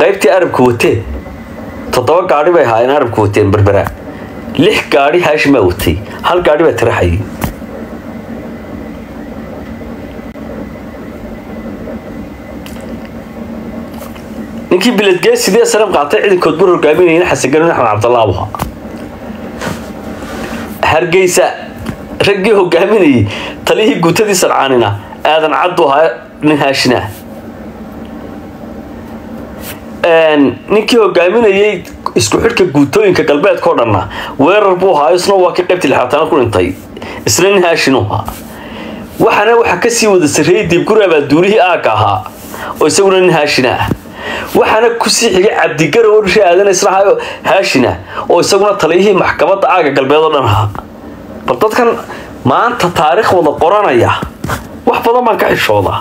qaybtii arabka wateen toddoba gaadhi bay ahaayeen arabka wateen berbera. Lix gaadhi haashim baa watay hal gaadhi baa tiraxayay ninkii biladgee sidee sanam qaatay ciidankood bur hogaaminayeen xasan garin axmed cabdallah abuha. Hargeysa raggii hogaaminayay talihii guutadii sarcaanina aadan caddu ahaa nin haashina ninkii hogaaminayay isku xidhka guutooyinka galbeedka o dhanna weerar buu ahaa isna waa kii qaybtii lixaatana ku dhintay. Isna nin haashinu ahaa. Waxaana waxaa ka sii wada sarreeyey diibguri abaaduulihii aagga ahaa oo isaguna nin haashina ah. Waxaana ku sii xigay cabdigara oo dhishay aadan israahayo haashina oo isaguna taliyihii maxkamadda aaga galbeed oo dhan ahaa bal dadkan maanta taariikh wada qoranaya wax badan baan ka xishoodaa.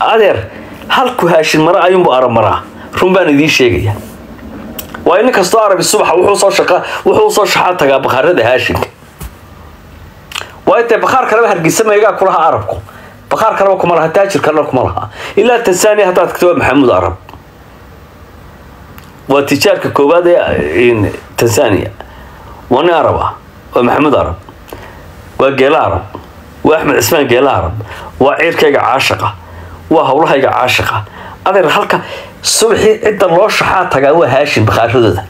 Adeer halku haashin mara ayuunbu arab maraa run baan idiin sheegaya. Waayo nin kastoo arabi subaxa wuxuu soo shaxaa tagaa bakhaarada haashinka waayo dee bakhaar kaleba hargeysa kulaha arabku? Bakhaar kaleba kuma laha taajir kalena kuma laha. Ilaa tansaaniya haddaad tagto waa maxamuud arab. Waa tijaarka koowaad ee tansaaniya waa nin arab ah waa maxamuud arab. Waa geela arab. Waa axmed cismaan geela arab. Waa ciirkayga caashaqa waa howlahayga caashaqa adeer halka subaxii cidda loo shaxaa tagaa waa haashin bakhaaradooda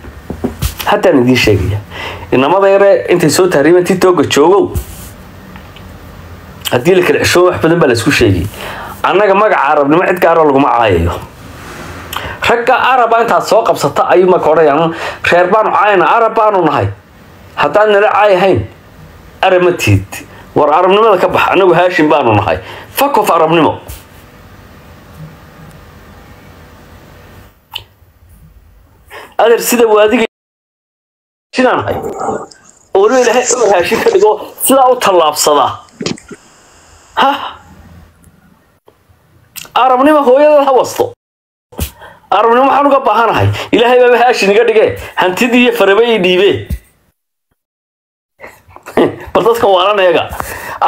haddaan idiin sheegaya inamada yare intay soo tahriiban titooga joogow. Haddii la kala xishoobo wax badan baa la isku sheegay. Annaga magaca arabnimo cid gaaro laguma caayayo. Ragga araba intaad soo qabsata ayuu marka odhanayaan reer baanu caayana arab baanu nahay. Haddaan nala caayahayn arab ma tiid. War arabnimada ka bax annagu haashin baanu nahay. Fakof arabnimo adeer sida waadiga waliba ilaahay cumar haashin ka dhigo sidaa u tallaabsada. Ha? Arabnimo hooyadad ha wasto. Arabnimo waxaan uga baahanahay ilaahay baaba haashin iga dhige hantidii iyo faraba ii dhiibe bal dadka waalan eega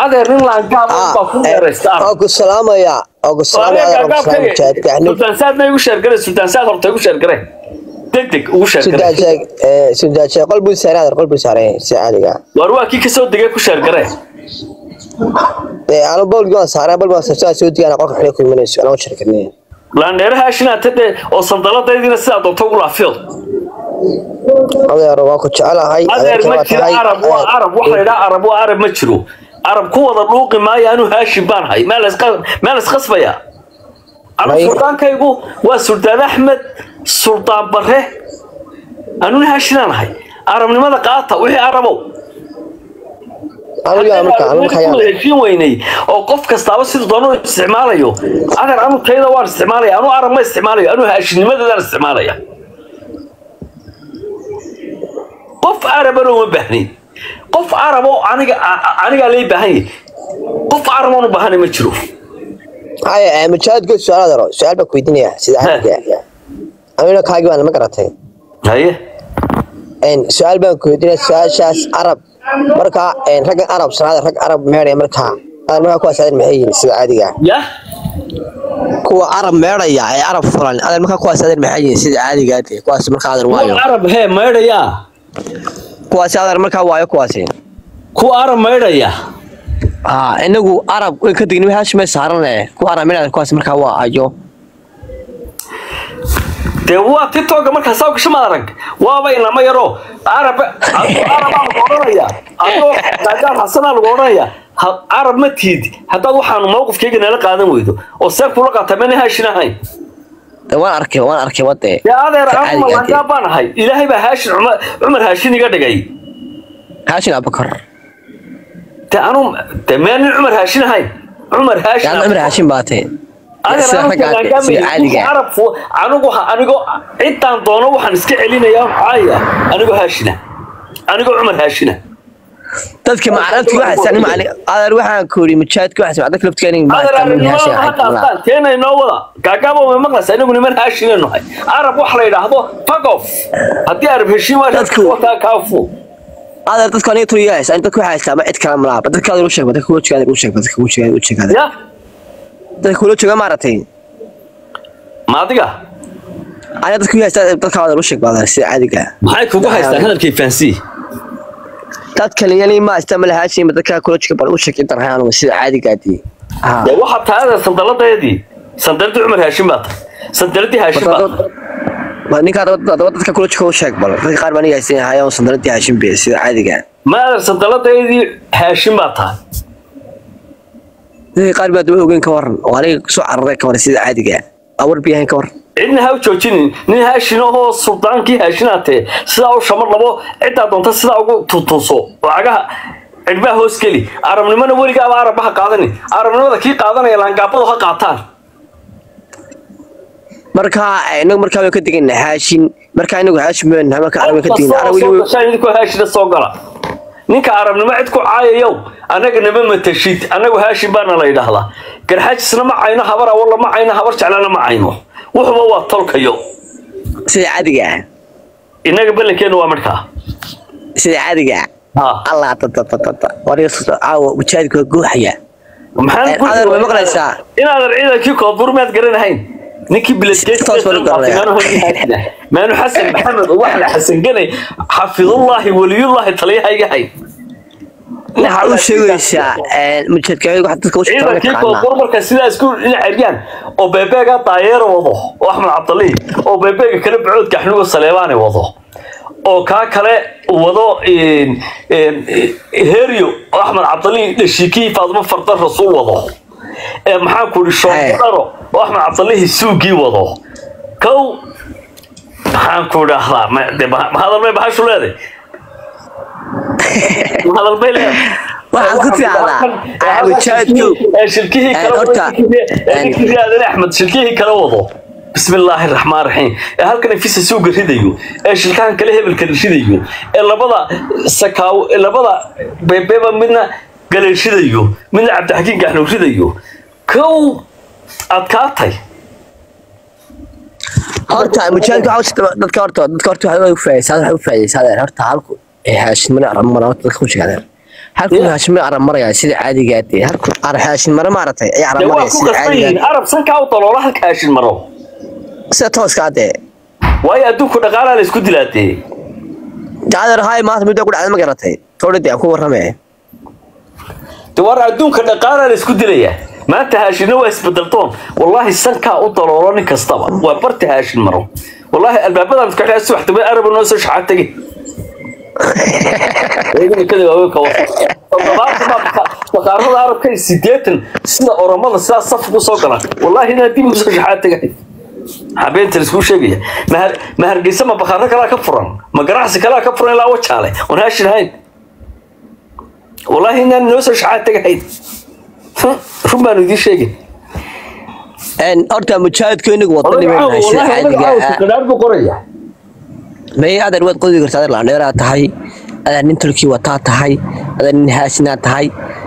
adeer nin laangaab baa ku dheeraysta oo ku salaamaya oo ku salaamaya sultaan saad ma igu sheergare sultaan saad horta igu sheergare deg deg ugu sheergare sudaan sheeg qol buu saaray qol buu saaray si caadiga waar waa kii ka soo degay ku sheergare haashina tade oo sandaladaydina sidaa doonto ugu laafiyo adeer waa ku jecelahay adeer ma jiro arab waa arab wax la yidhaha arab waa arab ma jiro. Arab ku wada dhuuqi maayo anuu haashim baan hay meel isqasbaya anu sultaankaygu waa sultaan axmed sultaan bare anuna haashinaan ahay arabnimada qaata wixii arabow. Heshiin weynay oo qof kastaaba siduu doonu isticmaalayo adeer anu tayda waan isticmaalaya anu arab ma isticmaalayo anu haashinimadeedaan isticmaalaya. Qof arabana uma baahnayn. Qof arab oo aniga anigaa lay baahan yahay qof arab oon u baahanay ma jiro mujaahidku su'aal daro su'aal baa ku weydiinaya sida caadiga amina kaagi baan ma garatay haye. Su'aal baan ku weydiinaya su'aashaas arab. Marka raggan arab sanaada rag arab meedhaya markaa markaa kuwaas adan maxay yihiin sida caadiga? Ya. Kuwa arab meedhaya ee arab fulan adan markaa kuwaas adan maxay yihiin sida caadiga ade kuwaas markaa adan waayo. Arab hee maydhaya kuwaasi adan markaa waayo kuwaasi. Kuwa arab maydhaya aa inagu arab way ka digni haashimay saaran eh kuwa arab meedhaya kuwaas markaa waa ayo dee waa titoga markaa saa gasho arag waaba inama yaro arab arabaa lagu odhanaya adoo maadaam xasanaa lagu odhanaya arab ma tiid. Haddaad waxaanu mawqifkayga nala qaadan weydo. Oo seen kula mana haashin ahayn waan arkay waan arkay wade dee adeer anu malangaab baan ahay. Ilaahay baa haashin cumar haashin iga dhigay. Haashin abakar dee anu dee meel nin cumar haashin ahayn cumar haashin cumar haashin baatee anigu anigo cidaan doono waxaan iska celinaya caaya anigoo haashina. Anigoo cumar haashina. Dadka macalabti waxaasaan macali adeer waxaan ku yiri mujaahidka waxaas dadka laftiga keena inoo wada. Gaagaabo ma maqlaysa anigu niman haashina nahay arab wax la yidhaahdo fagof haddii arab heshiin waa dadka kaafu adeer dadka aniga turiyahays dadka waxaa haystaa ma cid kala malaaba. Dadka adeer u sheeg dadka kuwa jegaad u sheeg dadka kuwa jegaad u sheeg dadka kula jooga maaragtay ma adiga aniga dadka haysta dadka wada u sheeg badan sida caadiga maxay kugu haystaan hadalkay fahansi dad kale yani ma haysta ma lahaashin dadka kulojka bal u sheeg intan hayaan sida caadiga ha dee waxaa taada sandaladeedii sandaladii cumar haashim baa tahay sandaladii haashim baa tahay ma ninka dad dadka kulojka u sheeg bal dadka qaar baan haysan hayaan sandaladii haashin be sida caadiga maadan sandaladeedii haashim baa tahay qaar baa daba ogeyn ka waran oo aniga soo cararay ka waran sida caadiga ah. awar biyahan ka waran cidna ha u joojinin nin haashin ahoo suldaankii haashinaatee sidaa u shamar labo ciddaa doonta sidaa ugu tutuuso lacagaha cidhbaha hoos geli. Arabnimona weligaaba arabba ha qaadani. Arabnimada kii qaadanaya laangaabadu ha qaataan. Marka inagu markaa way ka deganaa haashin. Markaa inagu haashin baan nahay marka arab ka haashina soo gala ninka arabnimo cid ku caayayow annaga nama matashid annagu haashin baana la yidhaahdaa. Garxaajisna ma cayno habar awalla ma cayno habar jeclana ma cayno. Wuxuba waa tolkayo. Sida caadiga ah. Innaga ballankeenna waa midhkaa sida caadiga ah. Allah caawa mujaahidka waa gooxaya maxaan adeer, ma maqlaysaa? inaadan ciidankii koonfur maad garanahayn ninkii Toos baan u garanayaa. maanu xasan maxamed oo wax la xasan ganay xafidullaahi waliyullaahi taliyahayga hay waxaa u sheegaysaa mujaahidka wax dadka u sheegtaa ciidankii taqaanaa koonfur marka sidaa isku dhinaceryaan oo beebeega daayeero wado oo axmed cabdalii oo beebeega kale bacoodka axnugo saleebaane wado oo kaa kale wado een, een, heryo oo axmed cabdalii dhashiikii faadimo fardan rasuul wado ee maxaan ku ihi shoodaro oo axmed cabdalihi suugii wado. Kow maxaan ku idhaahdaa ma de ma- ma hadal bay bahashu leeday ma hadal bay leedahay? Waxaan ku tirahdaa mujaahidku shirkihii Eh, kale horta, axmed shirkihii kale wado. Bismi illaahi raxmaan raxiim ee halkan fisa suuga ridayo ee shilkahan kale hebelka ridayo ee labada sakaaw labada beebeba midna cabdixakiin gaxnuug ridayo kow adkaatay horta mujaahidku waxa u sheegtaa dadka horta dadka horta waxa u faayaysaa waxa u adeer horta halku ee haashin mana arab mara horta dadka u sheegtaa halku Yeah. haashin mana arab maraya sida caadiga ah halku mara maaragtay ay arab dee waa maraya ku sida caadiga yihiin arab sankaa u daloola halka haashin maro ah. sida tooska ah waayo adduunku dhaqaalaa la isku dilaatee? Dee adeer haay maanta muddo ku dhacday ma garatay? Aan ku warramee war adduunka dhaqaalaa la isku dilaya maanta haashinna waa isbedeltoon wallaahi sankaa u daloolo nin kastaba waa barta haashin maro wallaahi albaabadan iska xidhaa subax dambe araba noo soo shaxaa tegi baqaarada arabka iyo sideetan sida oromada sidaa saf ugu soo galaan wallaahi inaa dib ugu soo shaxaa tegay habeenta la isku sheegaya ma hargeysa ma baqaaro kalaa ka furan ma ganacsi kalaa ka furan ilaa wajaale oon haashin ahayn wallaahi inaan noo soo shaxaa tegahayn run baanu idiin sheegay een horta mujaahidku inagu wadani bay nahay sida caadiga ah. qadaar buu qoraya. May adeer waad qodi kartaa adeer laandheeraa tahay adeer nin turkii wataa tahay adeer nin haasinaa tahay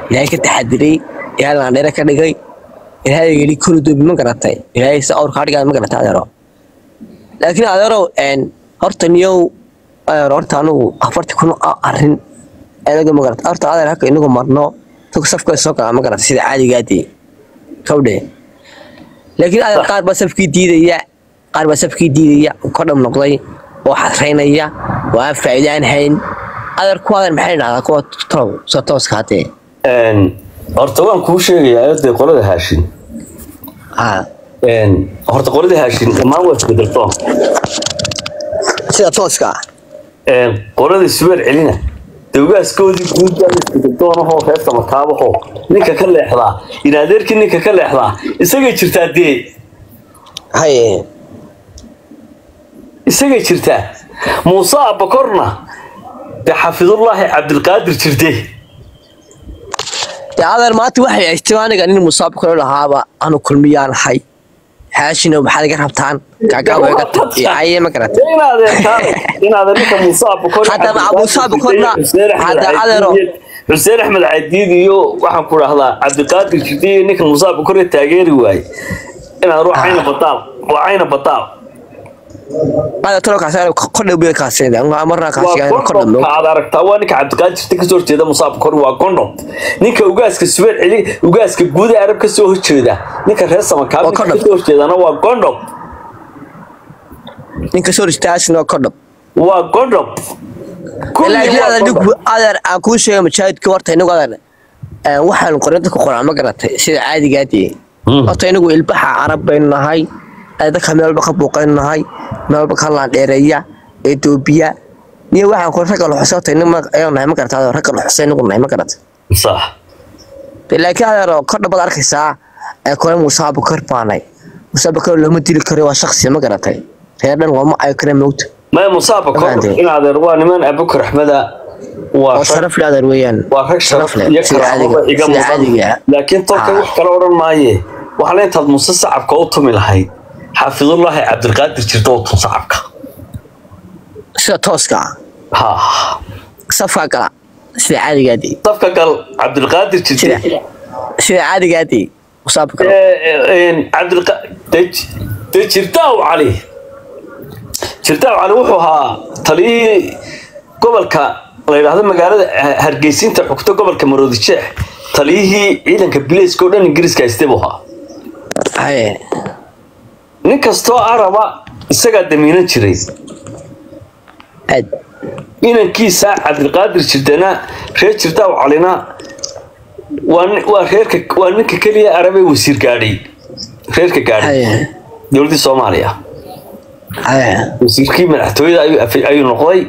ilaahay ka taxadiray ilaahay laandheere ka dhigay ilaahay yidhi kolu doobi ma garatay ilaahay sa awrkaa dhigaa ma garatay adeero laakiin adeerow horta niyow adeer horta anigu afarti kun oo adaga ma garatay horta adeer haka inagu marno safka soo galaa ma garatay sida caadigaadii kawdhe. Laakiin adeer qaar baa safkii diidaya qaar baa safkii diidaya kodham noqday oo xasraynaya oo aan faa'iido aan hayn. Adeer kuwa adeer maxay dhahdaa kuwa tolow soo tooska hadee horta waan kuu sheegayaa dee qolada haashin. Haa. Horta qolada haashin dhammaan waa isbedeltoon sida tooska? Qolada subeer celina dawgaaskoodii guudbaa isbedeltoonahoo reerta makaabahoo ninka ka leexdaa inaadeerkii ninka ka leexdaa isagay jirtaa dee? Haye isagay jirtaa? Muuse abakorna dee xafidullaahi cabdilqaadir jirde dee adeer maanta waxay haysteen aniga nin musaab kale lahaaba anu kulmiyaan ahay haashino maxaad iga rabtaan xuseen axmed cadiid iyo waxaan ku dhahdaa cabdiqaadir jirde iyo ninka muuse abakor taageeri waaye inaad ruux cayna bataal aad aragtaa waa ninka cabdiqaadir jirte ka soo horjeeda muuse abakor waa gondhom ninka ugaaska subeer celi ugaaska guuda arab ka soo horjeeda. Ninka reer samakaab Waa condom. ka soo horjeedana waa gondhom ninka soo ristaasna ka dhab waa godhob Kulli laakiin waa adeer godhob. dhig adeer aan kuu sheegay mujaahidka horta inagu adeer waxaan qorinta ku qoraa ma garatay sida caadigaadii Mm. horta inagu ilbaxa carab baynu nahay dadka meel walba ka buuqaynu nahay meel walba ka laandheereeya etoobiya niyo waxaan qorin ragga inagu ma- adeer ragga la xusay inagu nahay ma garatay sax laakiin adeer oo kor dhabaad arkaysaa ee kore muuse abukar baanay. Muuse abukar looma dili karo waa shaksi ma garatay. Reer dhan waa ma ay kare moogta maya kor Mafahanteen. in adeer waa niman abukar axmeda waa sharaf leh adeer weeyaan. waa rag sharaf iyo iga mudan. laakiin tolka wax kale odhan maaye. Waxaa la intaad muuse sacabka u tumi lahayd xaafidullaahi cabdilqaadir jirta oo tun sacabka sida tooska. Ha. Safka gala sida caadigaadii safka gal cabdilqaadir jirta sida caadigaadii musaabka cabdilqade jirtaaw cali. Jirtaaw cali wuxuu ahaa taliyihii gobolka la yidhaahdo magaalada hargeysinta xugta gobolka maroodi jeex taliyihii ciidanka bilayska oo dhan ingiriiska haystay buu ahaa nin kastoo araba isagaa damiinan jiray. Inankiisa cabdilqaadir jirtana reer jirtaaw calina waa ninka keliya arabee wasiir gaadhay. Reerka gaadhay. Dowladdii soomaaliya. Wasiirkii madaxtooyada ayuu noqday.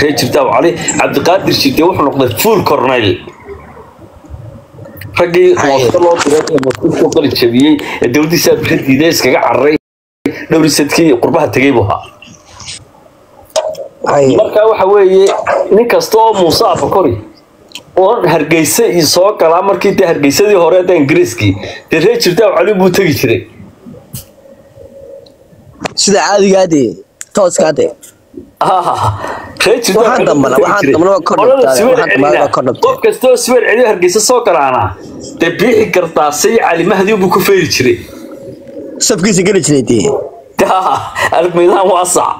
Reer jirtaaw cali cabdiqaadir jirte wuxuu noqday full cornel raggii loo diray ee maskuulkuu qali jabiyey ee dowladdiisa abira diiday iskaga cararay dhowrisadkii qurbaha tegey buu ahaa. Haye marka waxa weeye nin kasta oo muuse abakori oo hargeysa iyo soo galaa markii dee hargeysadii hore da ingiriiskii dee reer jirtaaw cali buu tegi jiray. Sida kor dhigtaa. qof kasta oo siweer celiyo hargeysa soo galaana dee biixi kartaa say cali mahdi buu ku feeri jiray. Safkiisa geli jiray dee almiidaan waasac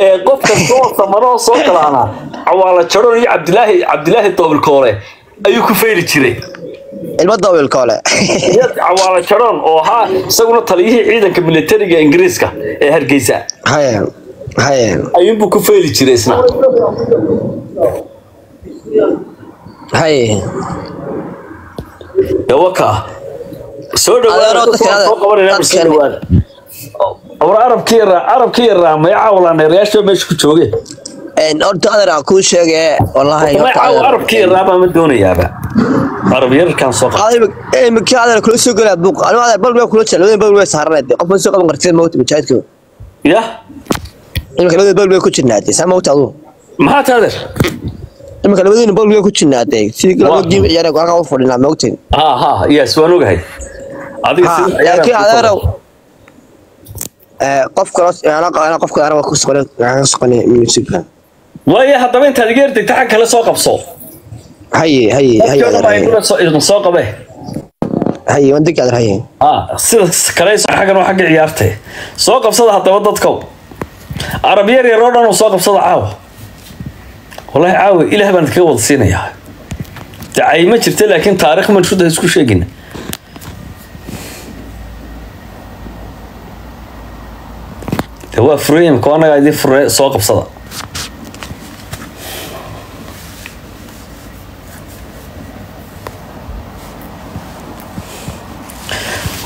ee qof kasta oo samaro soo galaana cawaala jaron iyo cabdilaahi cabdilaahi doobilkoole ayuu ku feeri jiray. Ilmo dawilka ole iyo cawaala jaron oo ahaa isaguna taliyihii ciidanka militariga ingiriiska ee hargeysa. Ayuunbuu ku feeri jiray isna. Dawaka soo Adeero, dadka- dhawaada qabanayna dadka- soo dhawaada war arabkii ra arabkii raamay cawlaneerayaasha meesha ku jooge. Adeer aan kuu adeer- arabkii raama ma doonayaaba? Arab yarkan soo imika adeer kula soo galaa buuq? Anigu adeer bal kula jecel labada bal way saaranayd qof ma soo qaban kartid mawt mujaahidka ya? Imika labada bal way ku jirnaatay saa mawt adu maxaa taadeer imika labadiina bal way ku sidii Waa. laba jiim ciyaar ku halka u fadhinaa mawtin. Ha ha yes waan ogahay. Adiga ha sida soqonay musica waaye haddaba intaad iga ertay taxan kale soo qabso. Soo- qabe ha sida kale xaggan waa xagga ciyaartay. Soo qabsada haddaba dadkow. Arab yar yar oo dhan oo soo qabsada caawa. Wallahi caawa ilaah baan idinkaga wada siinayaa. Dacay ma jirta laakiin taariikh manshuud ha isku sheegina waa fure imika anagaa idin fure soo qabsada.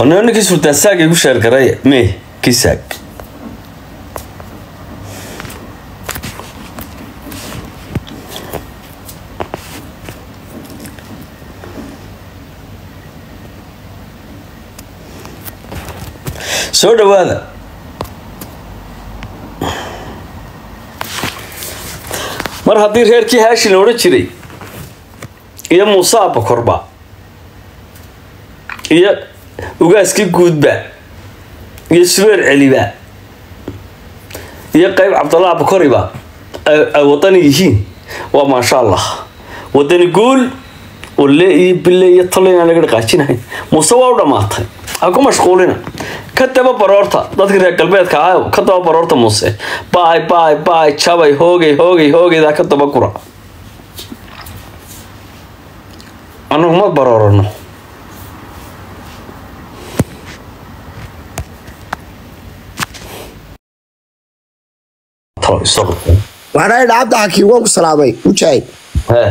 Ninkii sultaan saag igu sheergaray me kisaag soo dhawaada mar haddii reerkii haashin la odhan jiray iyo muuse abakorba iyo ugaaskii guudba iyo subeer celiba iyo qayb cabdallah abakoriba ay wadani yihiin? Waa maasha allah wadani guul walle iyo bille iyo talo inaan laga dhaqaajinahay. Muuse waa u dhammaatay ha ku mashquulina. Ka daba baroorta dadkii reer galbeedka ahaa ka daba baroorta muuse. Baay baay baay jabay hoogay hoogay hoogaydaa ka daba gura. Annagu ma baroorano. Waxaan cabdi xakiim waan ku salaamay. Mujaahid he.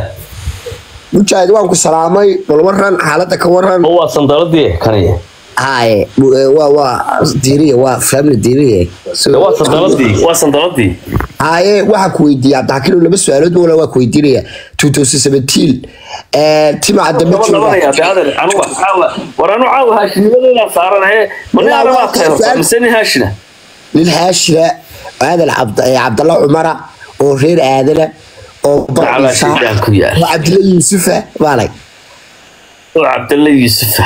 Mujaahid waan ku salaamay. Bal waran xaaladda ka waran waa sandaladii kaniya haye eh, waa waa family waa sandaladii haye waxaa ku laba su'aalood wala waa ku weydiinaya 2017 eh, timaca dambe caawa nin haashina aadan cabd- eh, cabdalla cumara oo reer aadana oo cabdilla yuusufa maalay oo yuusufa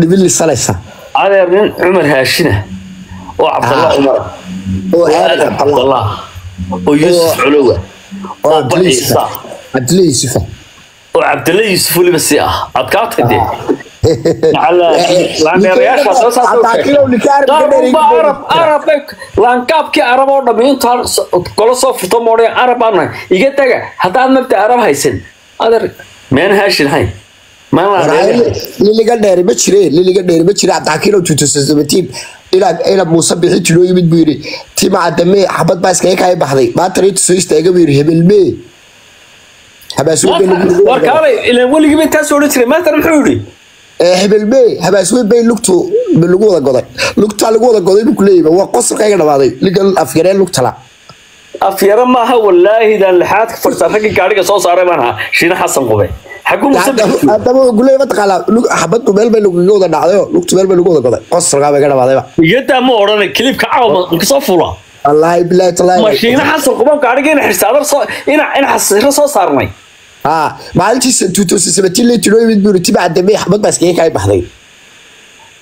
dhibilisanaysa adeer nin cumar haashina oo cabdalla cumar oo aadan cabdalla oo yuusuf colowa oo cabdilla yuusufa oo cabdalle yuusuf weliba si ah. Adkaatay dee laankaabkii arab oo dhami intaa golo soo furto moodhe arab aan nahay iga taga haddaad mabda arab haysan adeer meen haashin hayn liliga dheeri ma jire liliga dheeri ma jire cabdixakiin oo 2017 ilaa ilaa muuse bixi tiloo yimid buu yidhi timaca dambe xabad baa iskaga kaya baxday maantana inta soo istaaga buu yidhi hebelmee odhan jiray maantana muxuu yidhi hebelmee habaasweyn bay lugtu lagu wada goday lugtaa lagu wada goday buu kuleeyahay waa qosolka iga dhamaaday liga afgareen lugtala afyaro maaha wallaahi daan lixaadka fadhisaa raggii gaadhiga soo saaray baan ahaa. Shiine xasan qube xaguu musabix haddaba wuxuu kuleeyahay mataqaanaa lug- xabaddu meel bay laguga wada dhacdayo. Lugtu meel bay lagu wada goday qosolkaa bay iga dhamaadayba iyadaa ma odhanay kilibka caawa makasoo fula wallaahi bilaahi talaahi mashiine xasan quban gaadhiga ina xirsaadar soo ina ina xasiro soo saarnay? Haa maalintiisa 2017 lay tiloo yimid buu yidhi timaca dambe xabad baa iskaga kaya baxday.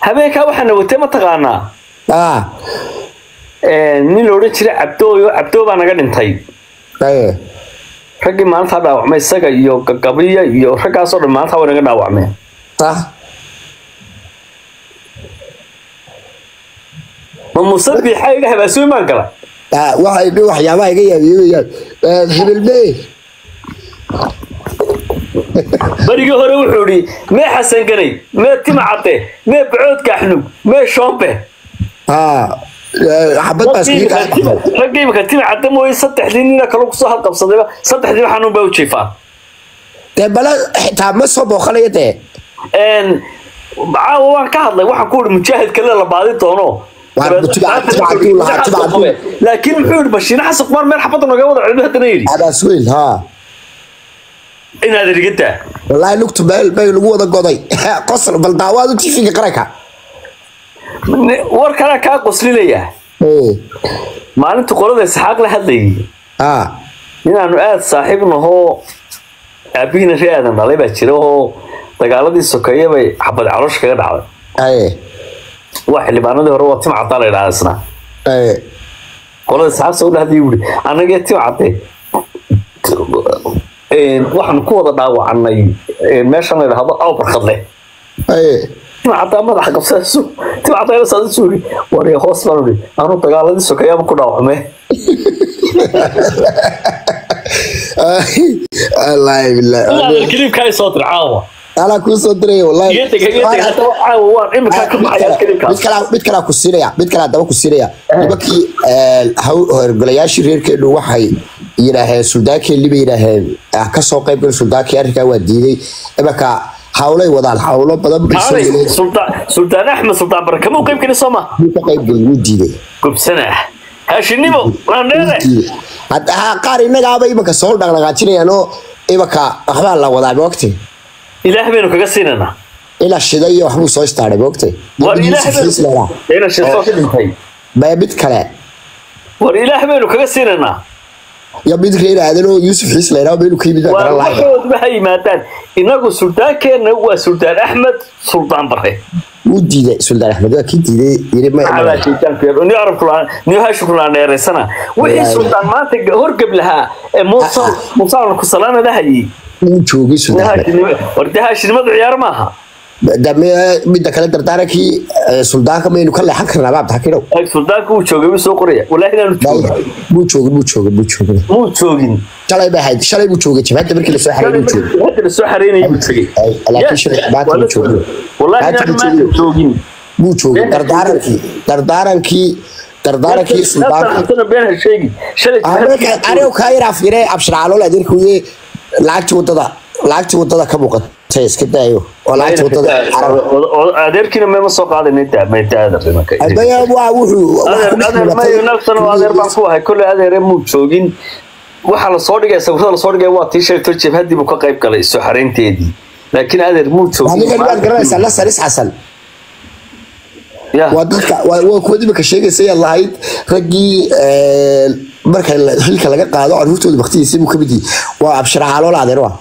Habeenkaa waxaana watay mataqaanaa haa nin la odhan jiray cabdooyo cabdoo baa naga dhintay raggii maalintaa dhaawacmay isaga iyo gagabiya iyo raggaasoo dhan maalintaa way naga dhaawacmeen ma musabixa iga habaasooyin baan gala waxay dhi waxyaabaha iga yaabiyeyaan hibilmee barigii hore wuxuu idhi mee xasan ganay mee tima cadde mee bacood gaaxnug mee shoombe xabad baa iskaga kaa raggii imika tima cadde mooye saddexdii nina kale ku soo halqabsadayba saddexdiiba xanuun baa u jiifaan dee bala xitaa ma soo booqanayo dee caawa waan ka hadlay waxaan ku ihi mujaahid kale la baadi doono laakiin muxuu yihi bashiine xasan kumaar meel xabadda nooga wada cilmi haddana yidhi abaas weyn haa inaad erigadaa wallaahi lugtu bay lagu wada goday qosol bal daawaadu tifiga qaranka war kalaa kaa qoslinayaa Ee, maalinta qolada isxaaq la hadlayay inaanu aada saaxiib nahoo aabihiina ree aadan dhalay baa jira oo dagaaladii sokeeye bay xabad caloosha kaga dhacday. Waa xildhibaanadii hore waa tim caddaa la yidhahda isna. Qolada isxaaq soo dhahday buuri annagee tim cadde waxaan ku wada dhaawacanay meeshan la yidhahdo awbarkadle aye tim caddaa madaxa qabsadaysu tim caddaa saada suuri war hoos baan uri anu dagaaladii sokeeyaba ku dhaawacmee soo dir caawa alaa kuu soo diraya mid mid kala ku siinaya mid kala daba ku siinaya nimankii horgolayaashii reerkeenu waxay yidhaaheen suldaankeenni bay yidhaaheen ah, ka soo qayb gal suldaankii arrinkaa waa diiday imanka hawlay wadaan hawlo badan sultaan axmed sultaan baraka ma u qayb gelin soo ma? Ka qayb gelin wuu diiday. Gubsana. Diiday. Hadda ha, qaar innagaaba imanka soo dhaqdhaqaajinayaan oo imanka waxbaa la wadaa moogtay ilaah baynu kaga siinaynaa ila shiday iyo waxbuu soo istaaray moogtay ina mid kale. War ilaah baynu kaga siinaynaa iyo mid reer aadan oo yuusuf xiis la yidhaah meelu ka yimid baa garan ha yimaadaan inagu sultaankeenna waa sultaan axmed sultaan bare wuu diiday suldaan axmed waa kii diiday yiri ma ni ni wixii sultaan maanta horgab lahaa ee muusa muusa ku salaana lahayay wuu joogay suldaan war de haashinimadu ciyaar maaha midda kale dardaarankii suldaanka maynu ka leexan karnaa baabta xakirow Ag sultaanku uu joogay buu soo qoraya walaahi inaanu joogin muu joogin muu joogin muu joogin muu joogin shalay bay ahayd shalay buu joogay jabhadda markii la soo xareeyay buu joogay hadda la soo xareynayay buu tegey Ay, laakiin shalay la ma joogin. Maanta inaanu joogin. joogin buu joogay dardaarankii dardaarankii dardaarankii suldaanka anigu kaa yaraa fiire abshir calool adeerkuye lacagtii waddada lacagtii waddada ka muuqatay iska daayo. Adeerkiina meema soo adaya waa wuxuu adeer baan ku ahay. Kolley adeere muu joogin. Waxaa la soo dhigay sawirada la soo dhigay waa tii sheegto jabhadii buu ka qayb galay soo xaraynteedii laakiin adeer muu joogin anigan waad garanaysaa nasar is xasan waa dadka waa waa kuwa imika sheegaysay aad lahayd raggii marka xilka laga qaado caruurtooda baktigiisa buu ka mid yahay. Waa abshir calool adeer waa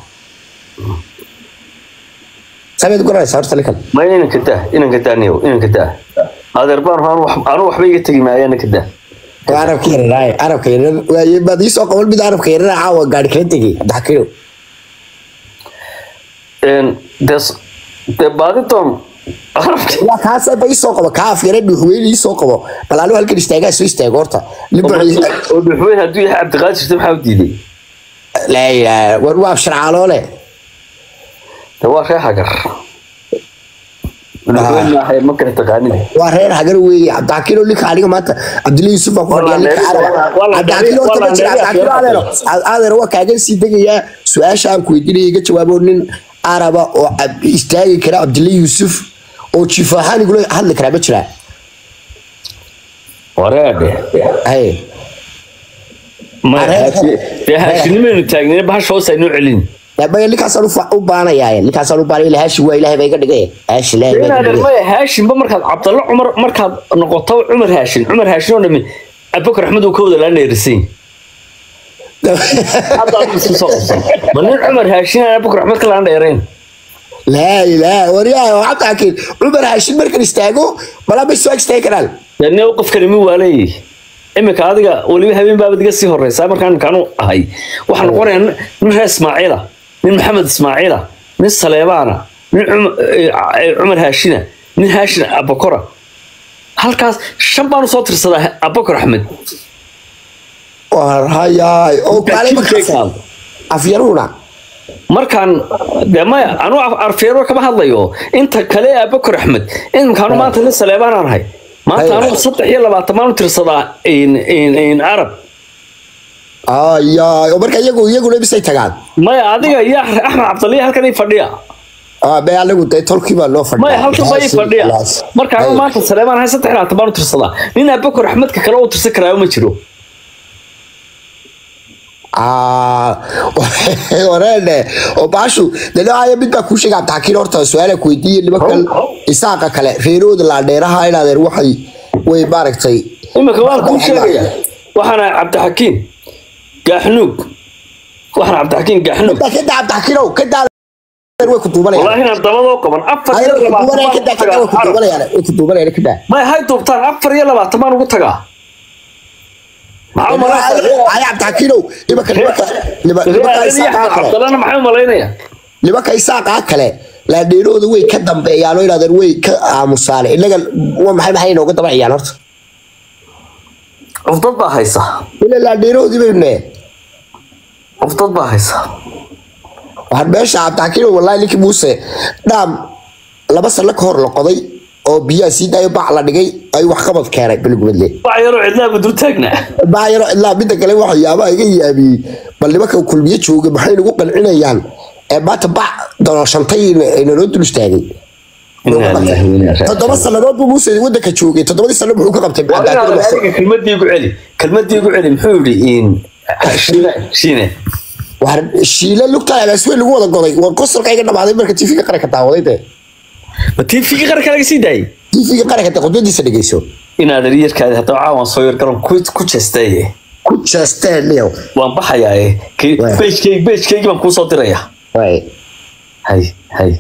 sameed garanaysaa horta ninkan ma inanka daa inanka daa niyow inanka daa. Adeer baan anu wax- anu waxba iga tegi maayo inanka daa. Waa arabka yarar arabka yarar waaye baad ii soo qaban mid arabka yarar caawa gaari kala tegay daxkiro Een, dee baadidoon kaas ba ii soo qabo kaa afyare dhuuxweyne ii soo qabo. Bal anigu halkan istaagaa soo istaago horta. Dhuxweyn hadduu yahay cabdiqaadir maxaa u diiday? War waa dee waa reer hagar waa reer hagar weeye cabdixakiino ninka aniga maanta cabdilla yuusuf baa ku fadhiya ninka caraba cabdixakiino horta ma jira cabdixakiino adeero adeero waa kaaga sii degayaa su'aasha aan ku weydiinaya iga jawaabo nin araba oo istaagi kara cabdilla yuusuf oo jiif ahaan igula hadli karaa ma jiraa haashinimaynu taagneen bahasha hoos aynoo celin maya ninkaasaan u fa- u baanayaa ninkaasaan u baanaya ila haashi waa ilaahay baa iga dhigay haashi ilaahay baa iga inaadeer dhigay maya haashinba markaad cabdalla cumar markaad noqoto cumar haashin cumar haashin oo dhami abubakar axmed uu ka wada laa dheerisan ma nin cumar haashin aan abubakar axmed ka laan dheerayn markan istaago malaa bay soo istaagi karaan dee ne qofkani mi waa leeyahy iminka adiga weliba habeen baabad iga sii horeysaa markaan imikaanu ahay waxaa noqonaya nin nin reer ismaaciila nin maxamed ismaaciila nin saleebaana nin eh, eh, cumar haashina nin haashin abakora halkaas shan baan u soo tirsadaa abakar axmed. Afyaruuna. Markaan de maya anu arfeero kama hadlayo. Inta kale ee abakar axmed imikaanu maanta nin saleebaanaan ahay maanta Hay. anu saddex iyo labaatan baan u tirsadaa in- in- in arab. Ayaay oo marka iyagu iyaguna bisay tagaan maya adiga iyo axmed cabdaliya halkan ii fadhiya. Ah bay anagu dee tolkii baa loo fadhiya. halkan marka anu maanta saleemaan ahay saddex baan u tirsadaa nin abakar axmedka kale u tirsan karaa ma jiro. Wareene. Oo baashu dalaaya mid baa kuu sheegay cabdixakiin horta su'aala ku weydiiye nimankan isaaqa kale? Reerahooda laadheeraha inaadeen waxay way maaragtay. Imika waan kuu sheegaya. waxaana cabdixakiim gaaxnuug waxaan cabdixakiin gaaxno kada cabdixakiinow kadaada hay duubtaan afar iyo labaatan ugu tagaa. Cabdilana maxay u malaynaya isaaqaa kale. Laadheerooda way ka dambeeyaan oo way ka aamusaan innaga maxay maxay inooga dabaciyaan horta? Cufdad baa haysa. Ila laadheeroodii baynu cufdad baa haysa waxaan meesha cabdixakiinow wallahi ninkii muuse dhaam laba sano ka hor la qoday oo biyaha sii daayo bac la dhigay ayuu wax qabad keenay taagnaa baayaro ilaa midda kale waxyaabaha iga yaabiyey bal nimanka kulmiye jooga maxay nagu qancinayaan ee maanta bac doloshantay inanoo dul istaagay toddoba sannadood buu muuse wadanka joogay toddobadii sano muxuu ka qabtay kelmadii celi kelmadii celi muxuu yidhi shiile. Lugta lagu wada goday. War qosolka iga dhamaaday marka tv-ga qaranka daawaday dee. Ma tiifigii qaranka laga sii daayay? Tv-ga qaranka khudbadiisa dhegeyso. Inaad yarkaadi haddaba caawan soo yar garan ku jeestaye ku jeesteen liyow waan baxayaaye Waay. bejkeyg bejkeygii baan kuu soo diraya. Hay hay.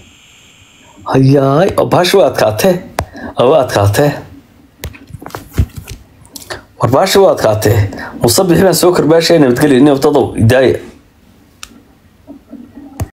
Hayaay oo waa adkaatee? Waa adkaatee war baasha waa adkaatee musabixi baan soo karbaashaya nabadgelya nin wadadow idaaya